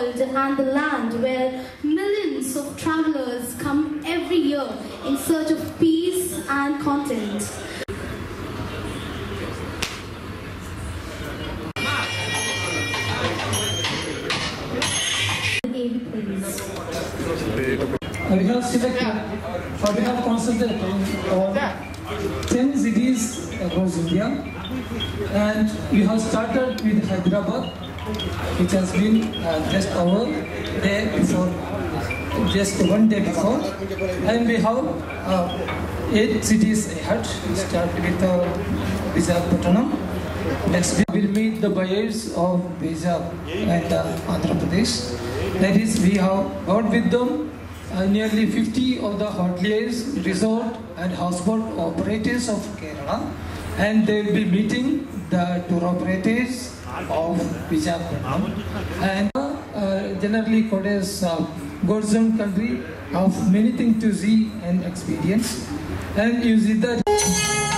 and the land where millions of travelers come every year in search of peace and content. We have selected, or we have concentrated on 10 cities across India. And we have started with Hyderabad, which has been uh, just our day before, just one day before. And we have uh, eight cities ahead. We start with uh, Visakhapatnam. Next we will meet the buyers of Vizag and uh, Andhra Pradesh. That is, we have got with them uh, nearly 50 of the hoteliers, resort and houseboat operators of Kerala and they will be meeting the tour operators of Visakhapatnam and uh, generally Kode's uh, Gorzum country of many things to see and experience. And you see that